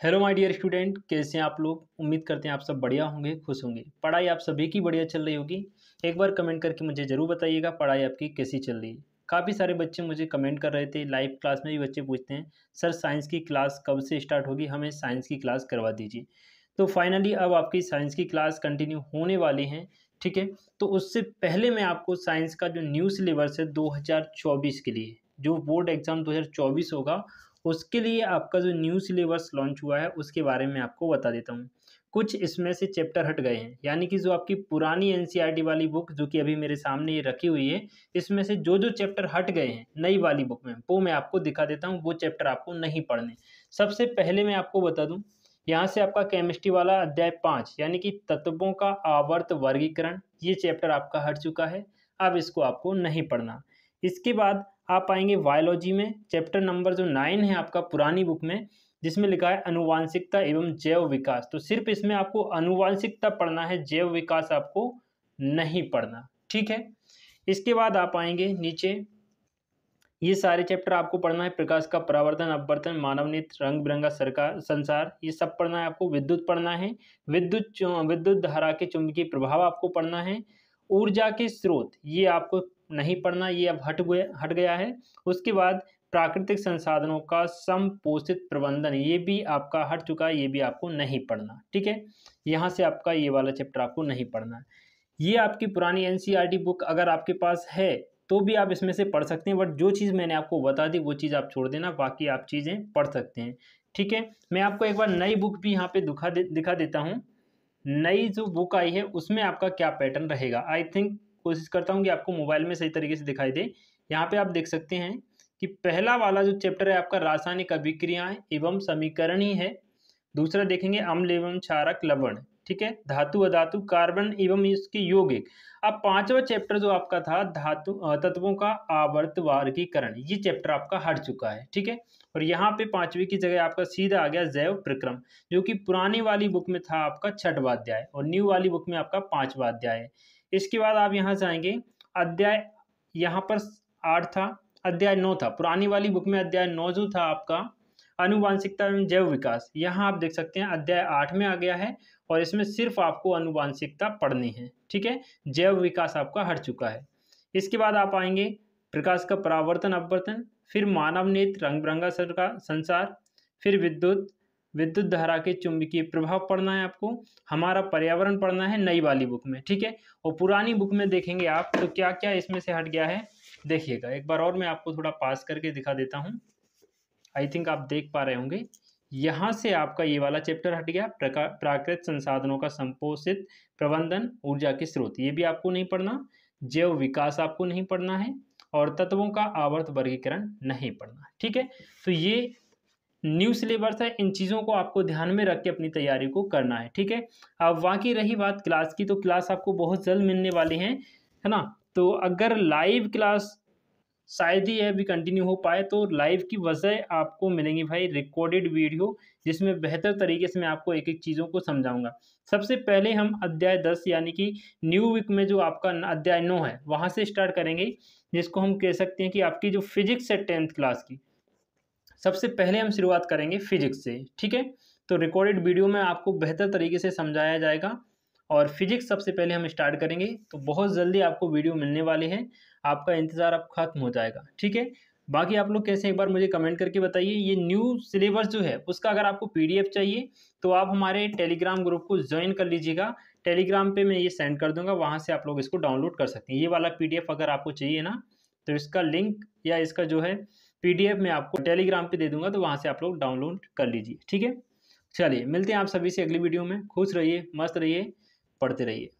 Hello my dear student कैसे हैं आप लोग? उम्मीद करते हैं आप सब बढ़िया होंगे, खुश होंगे। पढ़ाई आप सभी की बढ़िया चल रही होगी। एक बार कमेंट करके मुझे ज़रूर बताइएगा, पढ़ाई आपकी कैसी चल रही है। काफ़ी सारे बच्चे मुझे कमेंट कर रहे थे लाइव क्लास में भी बच्चे पूछते हैं, सर साइंस की क्लास कब से स्टार्ट होगी? हमें साइंस की क्लास करवा दीजिए। तो फाइनली अब आपकी साइंस की क्लास कंटिन्यू होने वाली हैं, ठीक है? तो उससे पहले मैं आपको साइंस का जो न्यू सिलेबस है, दो हज़ार चौबीस के लिए, जो बोर्ड एग्ज़ाम दो हज़ार चौबीस होगा उसके लिए आपका जो न्यू सिलेबस लॉन्च हुआ है, उसके बारे में आपको बता देता हूँ। कुछ इसमें से चैप्टर हट गए हैं। यानी कि जो आपकी पुरानी एनसीईआरटी वाली बुक जो कि अभी मेरे सामने ये रखी हुई है, इसमें से जो जो चैप्टर हट गए हैं, नई वाली बुक में, वो मैं आपको दिखा देता हूँ, वो चैप्टर आपको नहीं पढ़ने। सबसे पहले मैं आपको बता दूँ, यहाँ से आपका केमिस्ट्री वाला अध्याय पाँच, यानी कि तत्वों का आवर्त वर्गीकरण, ये चैप्टर आपका हट चुका है, अब इसको आपको नहीं पढ़ना। इसके बाद आप आएँगे बायोलॉजी में चैप्टर नंबर जो नाइन है आपका पुरानी बुक में, जिसमें लिखा है अनुवांशिकता एवं जैव विकास। तो सिर्फ़ इसमें आपको अनुवांशिकता पढ़ना है, जैव विकास आपको नहीं पढ़ना। ठीक है? इसके बाद आप आएँगे नीचे। ये सारे चैप्टर आपको पढ़ना है, प्रकाश का परावर्तन, अपवर्तन, मानव रंग बिरंगा सरकार संसार, ये सब पढ़ना है आपको। विद्युत पढ़ना है, विद्युत विद्युत धारा के चुंबकीय प्रभाव आपको पढ़ना है। ऊर्जा के स्रोत, ये आपको नहीं पढ़ना, ये अब हट गया हट गया है। उसके बाद प्राकृतिक संसाधनों का समपोषित प्रबंधन, ये भी आपका हट चुका है, ये भी आपको नहीं पढ़ना, ठीक है? यहाँ से आपका ये वाला चैप्टर आपको नहीं पढ़ना ये आपकी पुरानी एन बुक अगर आपके पास है तो भी आप इसमें से पढ़ सकते हैं बट जो चीज़ मैंने आपको बता दी, वो चीज़ आप छोड़ देना, बाकी आप चीज़ें पढ़ सकते हैं, ठीक है? मैं आपको एक बार नई बुक भी यहाँ पे दिखा दे, दिखा देता हूँ। नई जो बुक आई है, उसमें आपका क्या पैटर्न रहेगा? आई थिंक कोशिश करता हूँ कि आपको मोबाइल में सही तरीके से दिखाई दे। यहाँ पे आप देख सकते हैं कि पहला वाला जो चैप्टर है, आपका रासायनिक अभिक्रियाएँ एवं समीकरण ही है। दूसरा देखेंगे, अम्ल एवं क्षारक लवण, ठीक है? धातु, अधातु, कार्बन एवं इसके यौगिक। अब पांचवा चैप्टर जो आपका था, धातु तत्वों का आवर्त वर्गीकरण, ये चैप्टर आपका हट चुका है, ठीक है? और यहाँ पे पांचवी की जगह आपका सीधा आ गया जैव प्रक्रम, जो कि पुरानी वाली बुक में था आपका छठवा अध्याय और न्यू वाली बुक में आपका पांचवा अध्याय। है इसके बाद आप यहाँ से आएँगे। अध्याय यहाँ पर आठ था, अध्याय नौ था। पुरानी वाली बुक में अध्याय नौ जो था आपका, अनुवांशिकता एवं जैव विकास, यहाँ आप देख सकते हैं अध्याय आठ में आ गया है और इसमें सिर्फ़ आपको अनुवांशिकता पढ़नी है, ठीक है? जैव विकास आपका हट चुका है। इसके बाद आप आएँगे, प्रकाश का परावर्तन, अपवर्तन, फिर मानव नेत्र, रंग बिरंगा संसार, फिर विद्युत विद्युत धारा के चुंबकीय प्रभाव पढ़ना है आपको, हमारा पर्यावरण पढ़ना है नई वाली बुक में, ठीक है? और पुरानी बुक में देखेंगे आप तो क्या क्या इसमें से हट गया है, देखिएगा। एक बार और मैं आपको थोड़ा पास करके दिखा देता हूँ। आई थिंक आप देख पा रहे होंगे। यहाँ से आपका ये वाला चैप्टर हट गया प्राकृतिक संसाधनों का संपोषित प्रबंधन, ऊर्जा के स्रोत, ये भी आपको नहीं पढ़ना, जैव विकास आपको नहीं पढ़ना है, और तत्वों का आवर्त वर्गीकरण नहीं पढ़ना, ठीक है? तो ये न्यू सिलेबस है, इन चीज़ों को आपको ध्यान में रख के अपनी तैयारी को करना है, ठीक है? अब बाकी रही बात क्लास की तो क्लास आपको बहुत जल्द मिलने वाली है है ना? तो अगर लाइव क्लास शायद ही अभी कंटिन्यू हो पाए तो लाइव की वजह आपको मिलेंगी भाई रिकॉर्डेड वीडियो जिसमें बेहतर तरीके से मैं आपको एक एक चीज़ों को समझाऊँगा। सबसे पहले हम अध्याय दस, यानी कि न्यू वीक में जो आपका अध्याय नौ है, वहाँ से स्टार्ट करेंगे, जिसको हम कह सकते हैं कि आपकी जो फिजिक्स है टेंथ क्लास की सबसे पहले हम शुरुआत करेंगे फिजिक्स से, ठीक है? तो रिकॉर्डेड वीडियो में आपको बेहतर तरीके से समझाया जाएगा और फिजिक्स सबसे पहले हम स्टार्ट करेंगे तो बहुत जल्दी आपको वीडियो मिलने वाले हैं, आपका इंतज़ार अब खत्म हो जाएगा, ठीक है? बाकी आप लोग कैसे एक बार मुझे कमेंट करके बताइए, ये न्यू सिलेबस जो है, उसका अगर आपको पीडीएफ चाहिए तो आप हमारे टेलीग्राम ग्रुप को ज्वाइन कर लीजिएगा टेलीग्राम पे मैं ये सेंड कर दूँगा, वहाँ से आप लोग इसको डाउनलोड कर सकते हैं। ये वाला पीडीएफ अगर आपको चाहिए ना तो इसका लिंक या इसका जो है पीडीएफ में आपको टेलीग्राम पे दे दूँगा तो वहाँ से आप लोग डाउनलोड कर लीजिए, ठीक है? चलिए, मिलते हैं आप सभी से अगली वीडियो में। खुश रहिए, मस्त रहिए, पढ़ते रहिए।